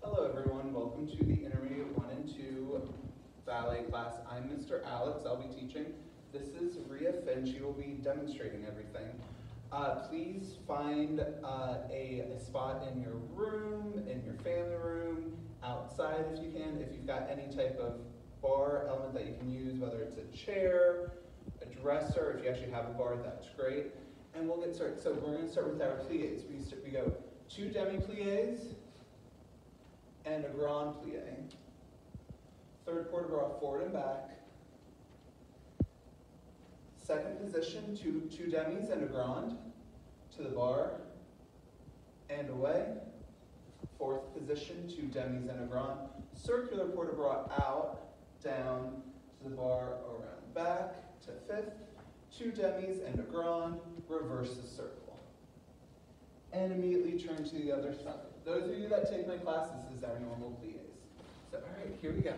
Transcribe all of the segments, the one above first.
Hello, everyone. Welcome to the Intermediate 1 and 2 ballet class. I'm Mr. Alex. I'll be teaching. This is Ria Finch. She will be demonstrating everything. Uh, please find uh, a, a spot in your room, in your family room, outside if you can. If you've got any type of bar element that you can use, whether it's a chair, a dresser, if you actually have a bar, that's great. And we'll get started. So we're going to start with our plies. We, we go two demi-plies, and a grand plie. Third de bras forward and back. Second position, two, two demis and a grand to the bar and away. Fourth position, two demis and a grand. Circular port de bras out, down to the bar, around back to fifth. Two demis and a grand, reverse the circle. And immediately turn to the other side. Those of you that take my classes, this is our normal plies. So, all right, here we go.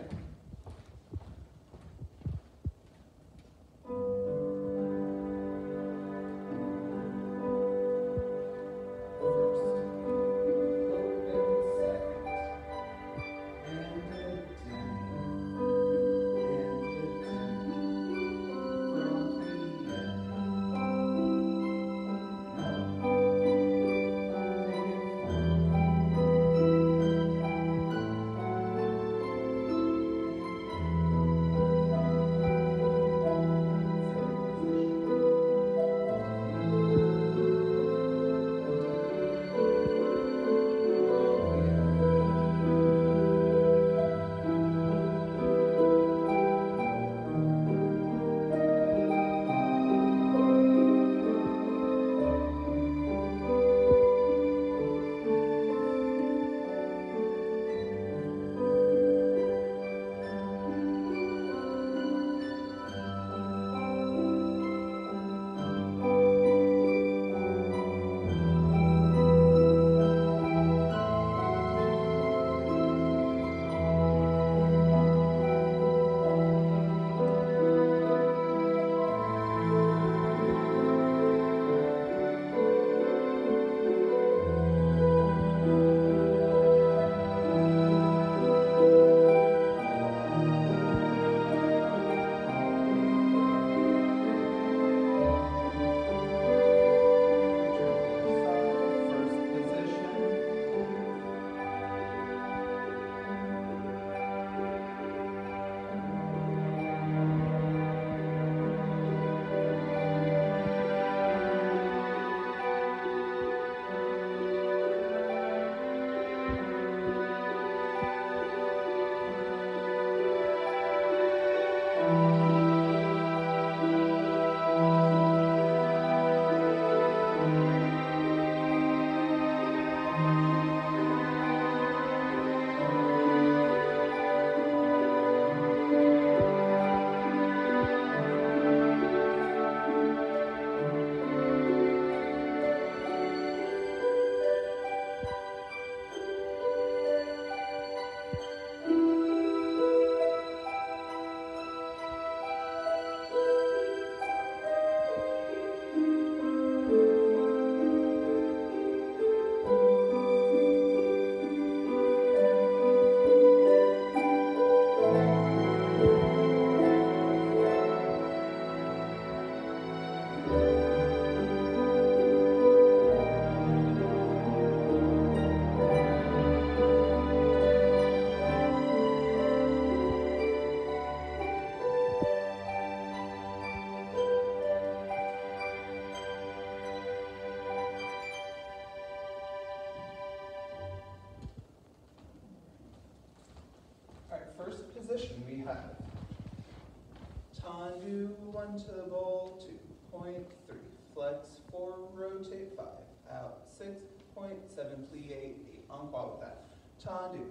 One to the bowl, two point three, flex four, rotate five, out six point seven, plie eight, en croix with that. Tendu,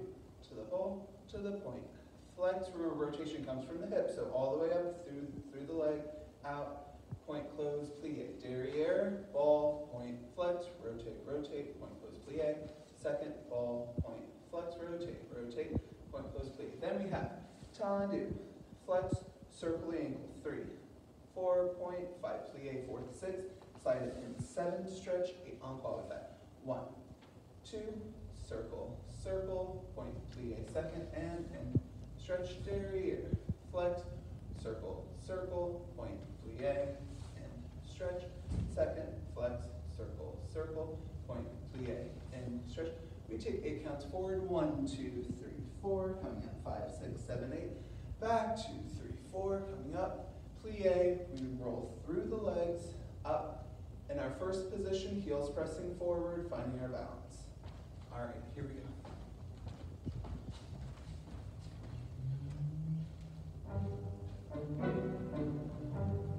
to the bowl, to the point, flex, remember rotation comes from the hip, so all the way up through, through the leg, out, point close, plie, derriere, ball, point, flex, rotate, rotate, point close, plie, second, ball, point, flex, rotate, rotate, point close, plie. Then we have tendu, flex, circle ankle, three, four point five, plie, four to six, slide it in seven, stretch, eight, that. One, two, circle, circle, point, plie second, and, and stretch derriere, flex, circle, circle, point, plie, and stretch, second, flex, circle, circle, point, plie, and stretch. We take eight counts forward, one, two, three, four, coming up, five, six, seven, eight, back, two, three, four, coming up, plie, we roll through the legs, up, in our first position, heels pressing forward, finding our balance. All right, here we go. And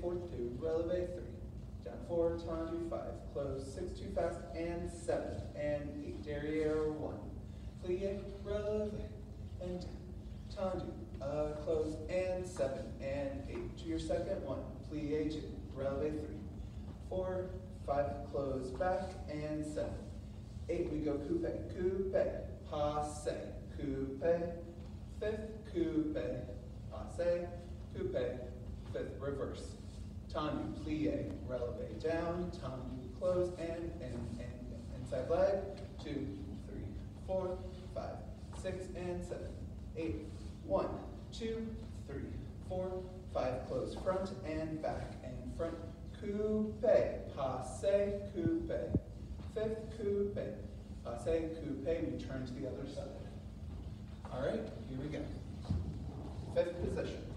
4, 2, releve 3, down 4, tendu 5, close 6, 2 fast, and 7, and 8, derriere 1. Plie, releve, and tendu, uh, close, and 7, and 8 to your second 1, plie 2, releve 3, 4, 5, close back, and 7. 8, we go coupe, coupe, passe, coupe, fifth, coupe, passe, coupe, fifth, reverse tendu, plie, releve, down, tendu, close, and, and, and, inside leg, two, three, four, five, six, and seven, eight, one, two, three, four, five, close, front and back, and front, coupe, passe, coupe, fifth, coupe, passe, coupe, we turn to the other side. All right, here we go. Fifth position.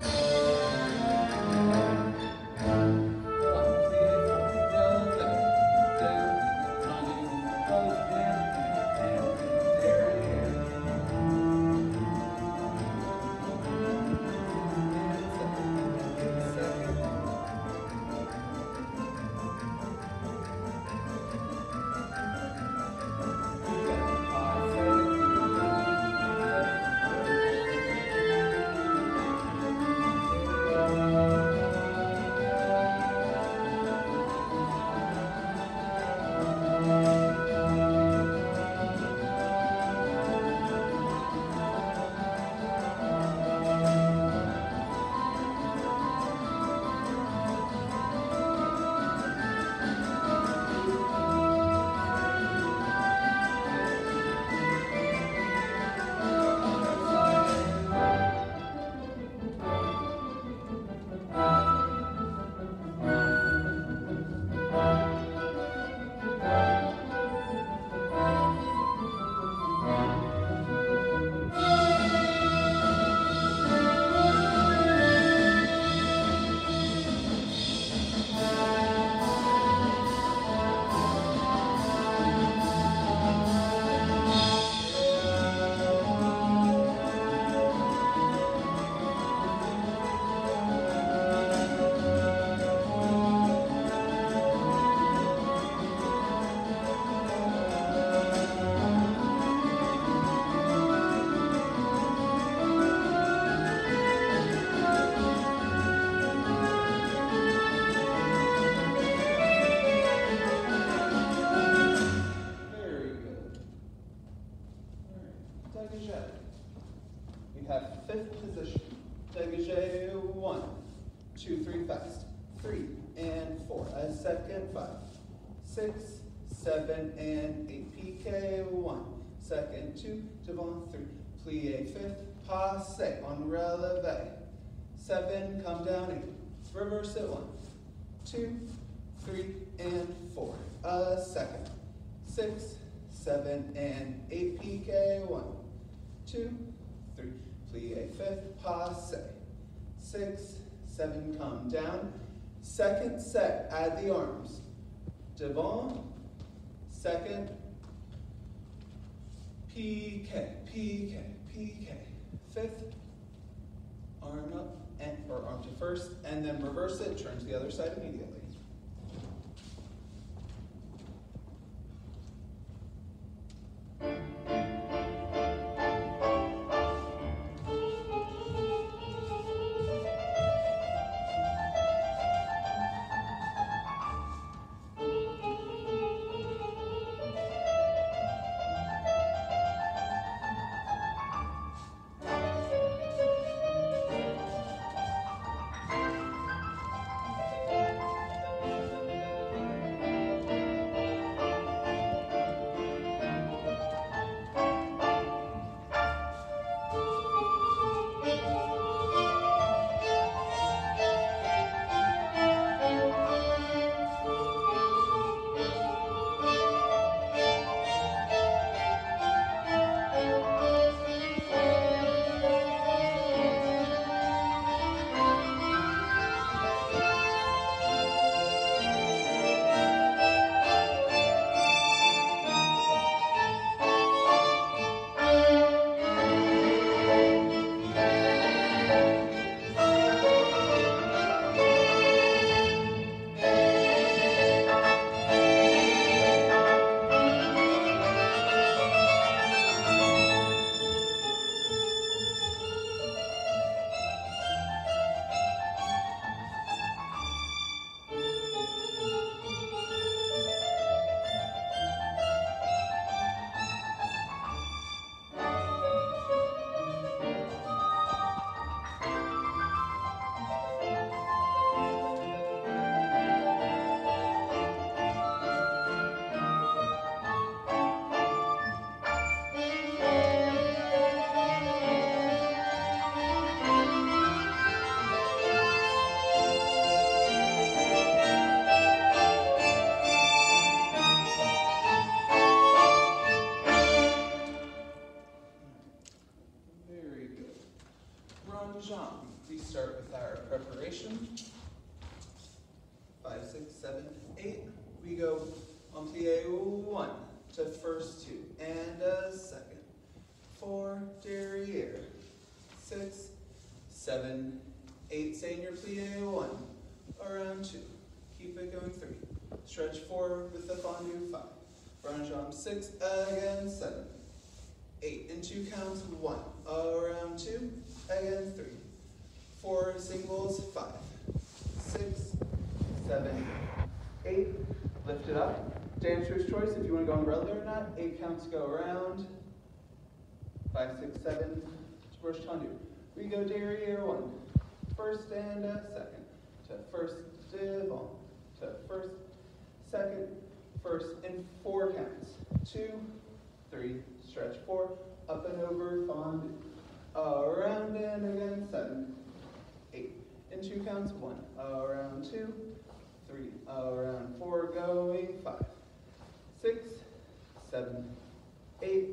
Música devant, three. Plie, fifth, passe, on releve. Seven, come down, eight. Reverse it, one, two, three, and four. A second, six, seven, and eight. pique, one, two, three. Plie, fifth, passe. Six, seven, come down. Second set, add the arms. Devant, second, pique, pique, pique. Fifth, arm up, and, or arm to first, and then reverse it, turn to the other side immediately. Seven, eight. Stay in your plie one. Around two. Keep it going three. Stretch four with the fondu five. Run jump six, again seven. Eight and two counts one. Around two, again three. Four singles, five. Six, seven, eight. Lift it up. Dancer's choice if you want to go on umbrella or not. Eight counts go around. Five, six, seven. Roche tendu. We go derriere one. First and second. To first devant. To first, second, first, and four counts. Two, three, stretch four, up and over, fondu. Around and again, seven, eight. In two counts, one. Around two, three. Around four, going five, six, seven, eight.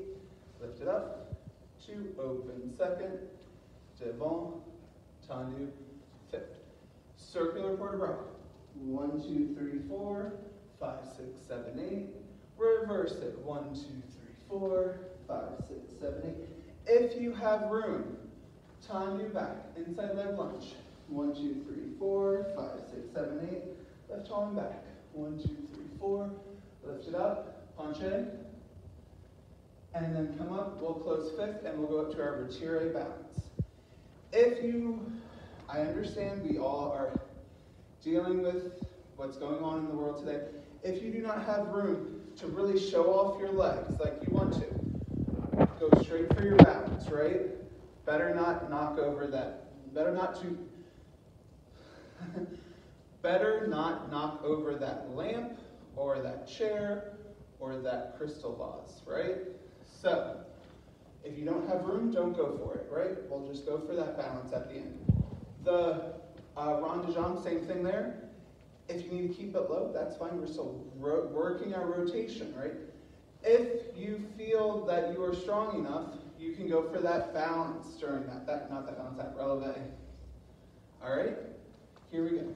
Lift it up. Two, open second, devant, tendu, fifth. Circular bras. One, two, three, four, five, six, seven, eight. Reverse it. One, two, three, four, five, six, seven, eight. If you have room, tendu back, inside leg lunge. One, two, three, four, five, six, seven, eight. Left arm back. One, two, three, four. Lift it up, penché. And then come up, we'll close fifth, and we'll go up to our retire balance. If you, I understand we all are dealing with what's going on in the world today. If you do not have room to really show off your legs like you want to, go straight for your balance, right? Better not knock over that, better not to, better not knock over that lamp or that chair or that crystal vase, right? So, if you don't have room, don't go for it, right? We'll just go for that balance at the end. The uh, rond de jambe, same thing there. If you need to keep it low, that's fine. We're still working our rotation, right? If you feel that you are strong enough, you can go for that balance during that, that not that balance, that releve. All right, here we go.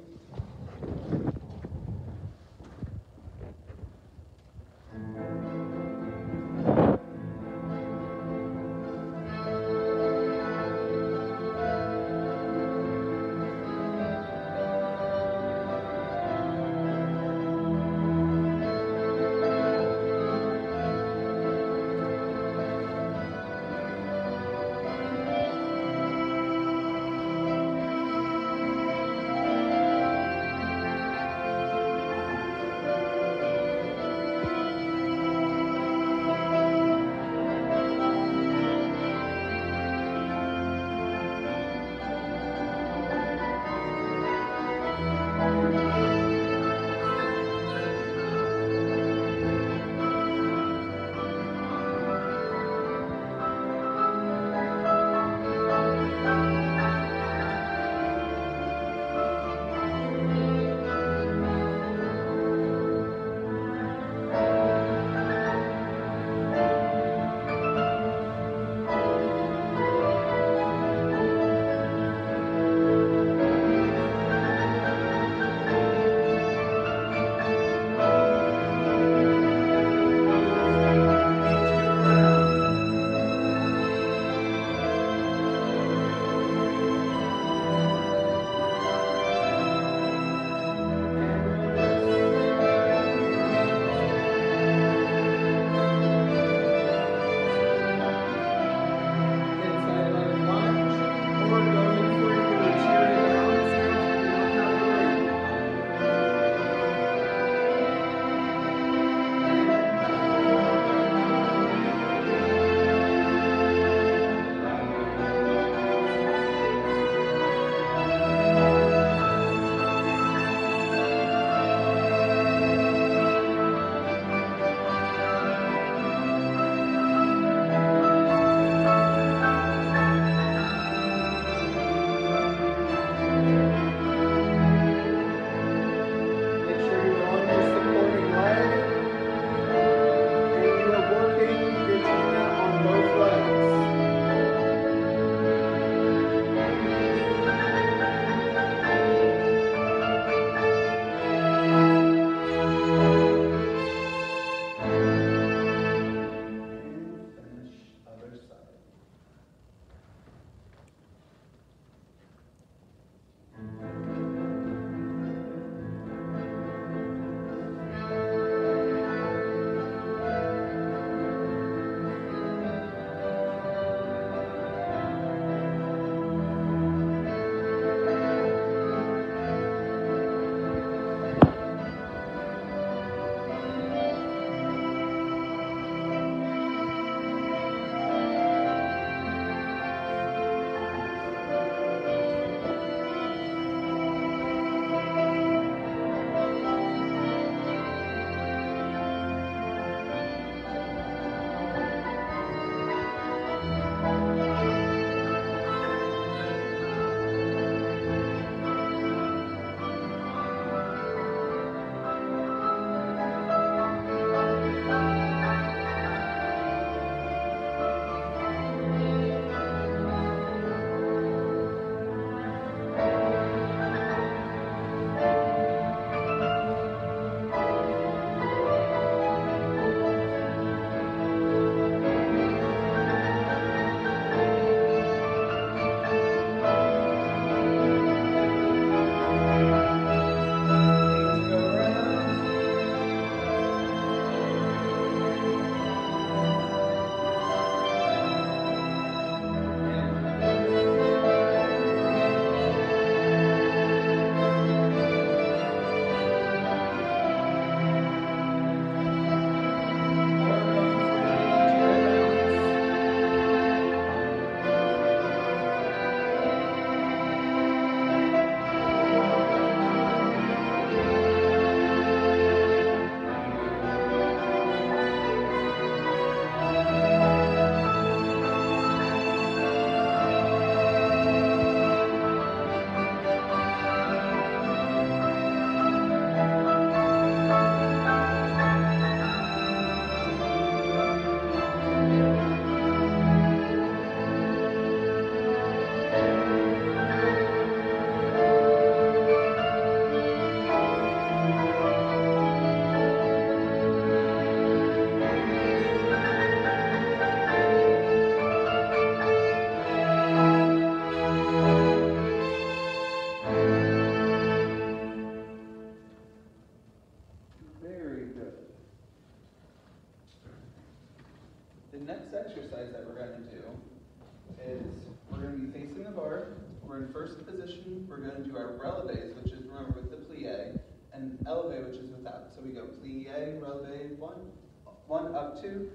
Two,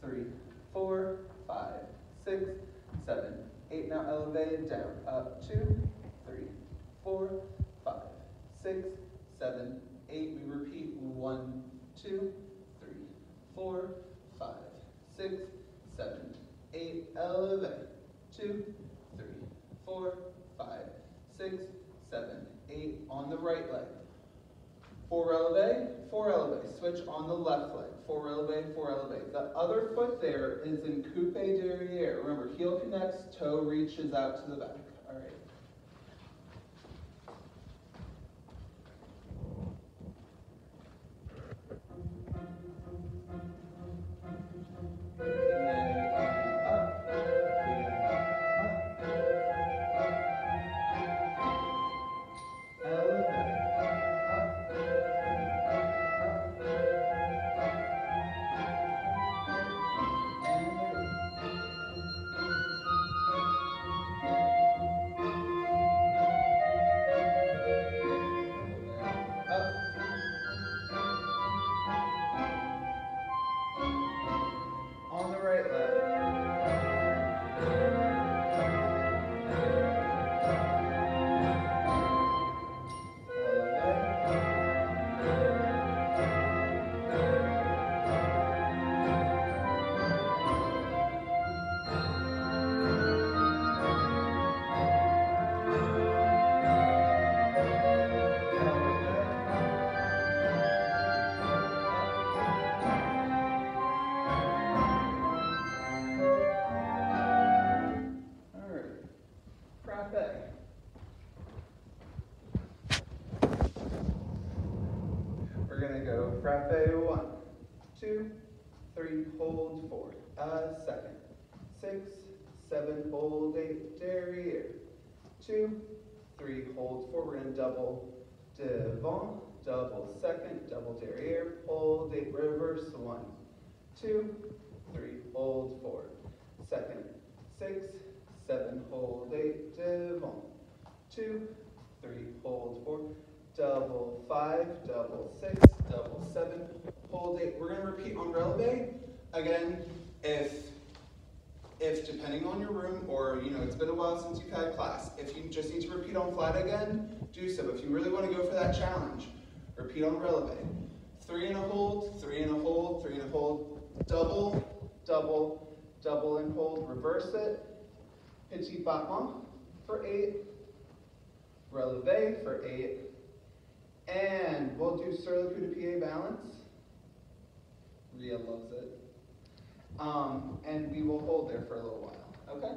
three, four, five, six, seven, eight. Now eleve, down, up two, three, four, five, six, seven, eight. We repeat, one, two, three, four, five, six, seven, eight. Eleve, two, three, four, five, six, seven, eight. On the right leg. Four releve, four releve. Switch on the left leg. Four releve, four releve. The other foot there is in coupe derriere. Remember, heel connects, toe reaches out to the back. Frappe one, two, three, hold four, uh, a second, six, seven, hold eight, derriere, two, three, hold four, we're gonna double devant, double second, double derriere, hold eight, reverse one, two, three, hold four, second, six, seven, hold eight, devant, two, three, hold double five, double six, double seven, hold eight. We're gonna repeat on releve. Again, if if depending on your room or you know it's been a while since you've had class, if you just need to repeat on flat again, do so. If you really want to go for that challenge, repeat on releve. Three and a hold, three and a hold, three and a hold, double, double, double and hold, reverse it. Petit battement for eight, releve for eight, and we'll do sur le coup balance. Ria loves it. Um, and we will hold there for a little while, okay?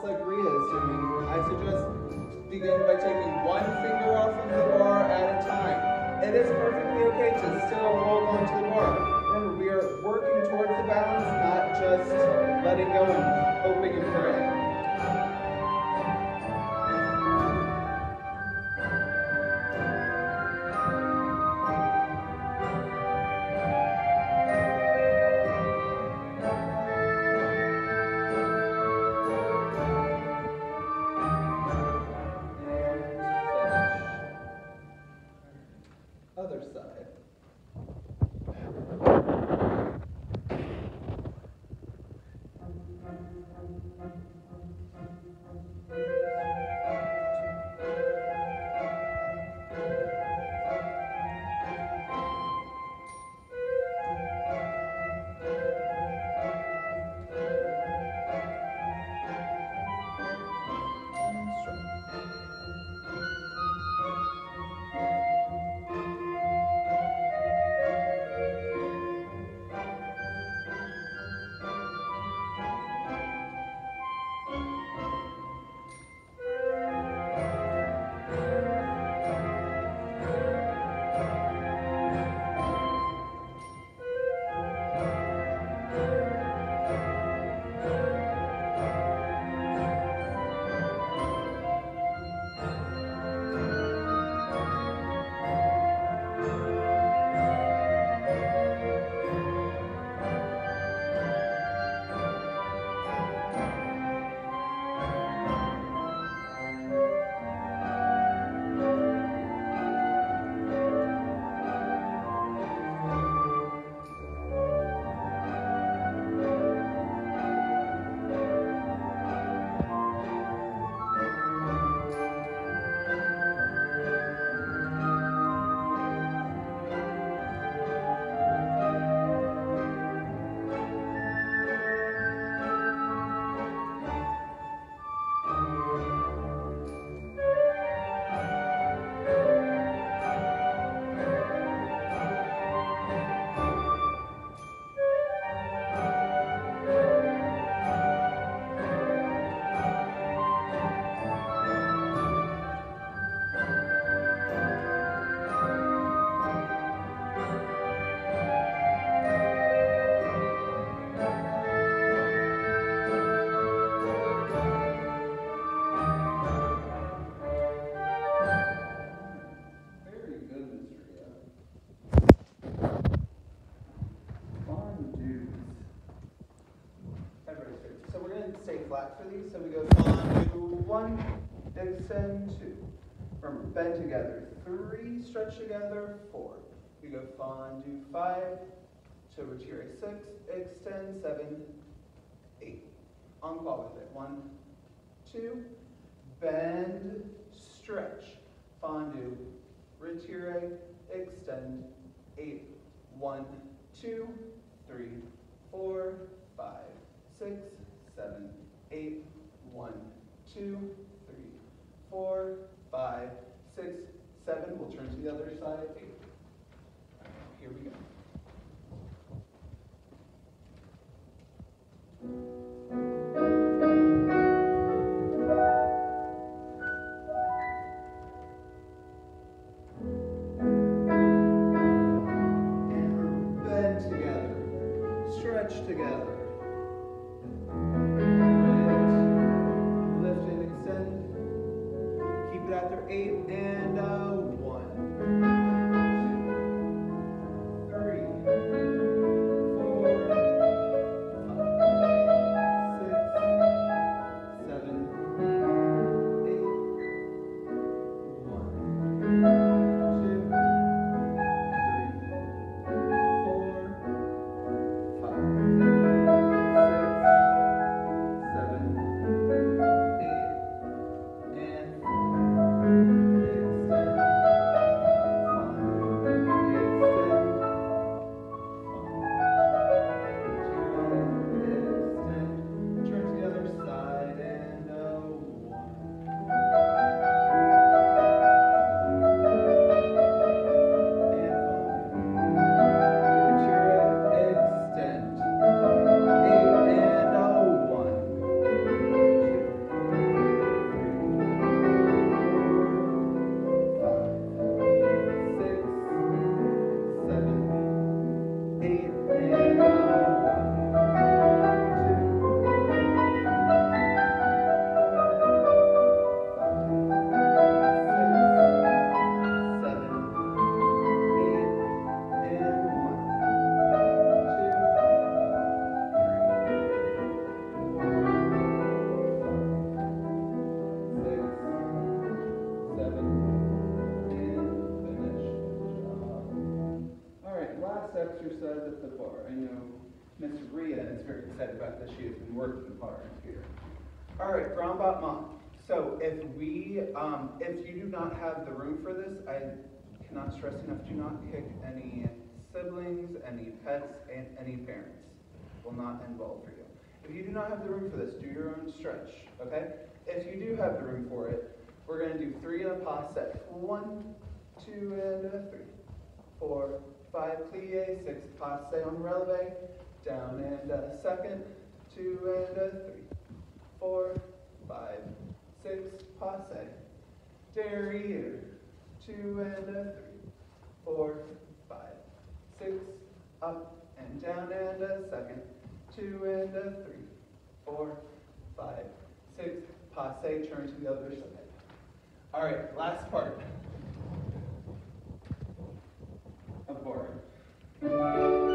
like Rhea is doing, I suggest begin by taking one finger off of the bar at a time. It is perfectly okay to still hold onto the bar. Remember, we are working towards the balance, not just letting go and bend together, three, stretch together, four. We go do five, to retire six, extend, seven, eight. Call with it, one, two, bend, stretch, fondu, retire, extend, eight, one, two, three, four, five, six, seven, eight, one, two, three, four, five, six, seven. We'll turn to the other side, eight. Here we go. Here. All right, battement. So if we, um, if you do not have the room for this, I cannot stress enough, do not pick any siblings, any pets, and any parents. Will not involve for you. If you do not have the room for this, do your own stretch, okay? If you do have the room for it, we're gonna do three in a passe. One, two, and a three. Four, five, plie, six, passe on releve, down and a second, two and a three, four, five, six, passe, derriere, two and a three, four, five, six, up and down and a second, two and a three, four, five, six, passe, turn to the other side. All right, last part. Of barre.